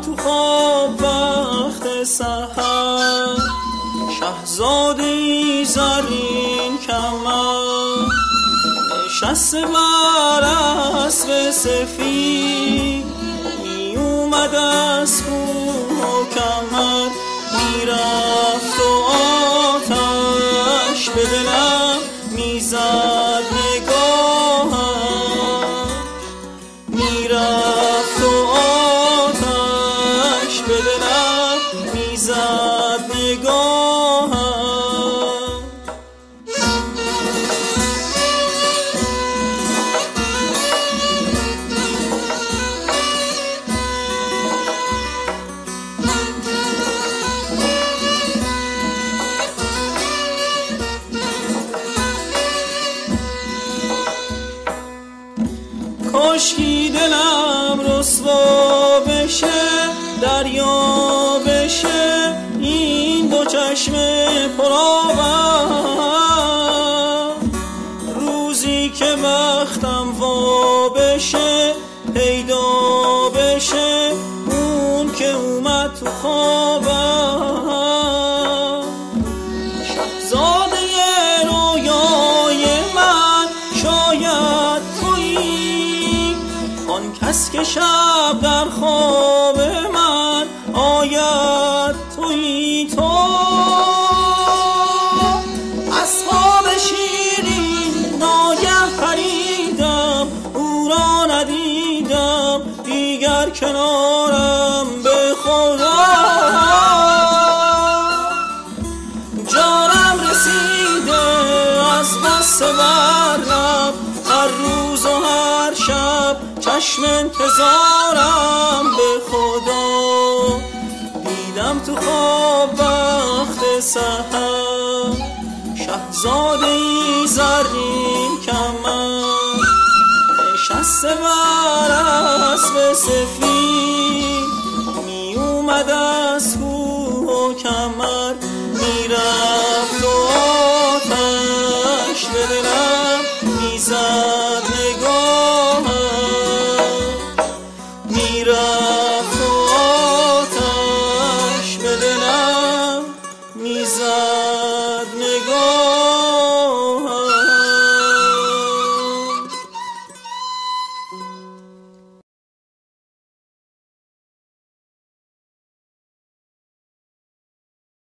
خواب وقت سحر. شهزادی زرین کمر. نشسته بر اسب سفید. می اومد از کوه و کمر. می‌رفت و آتش به دلم می‌زد آتش به دلم می‌زد نگاهم. کاشکی دلم رسوا چشم پرآبم روزی که بختم وا بشه پیدا بشه اون که اومد تو خوابم. شهزاده رویای من شاید تویی. آن کس که شب در خواب من آید. کنارم به خدا جانم رسیده از بس برم هر روز و هر شب چشم انتظارم به خدا. دیدم تو خواب وقت سحر. شهزاده زرین کمر. نشسته بر اسب سفید می اومد از کوه و کمر می‌رفت و آتش به دلم می‌زد نگاهم می‌رفت و آتش به دلم می‌زد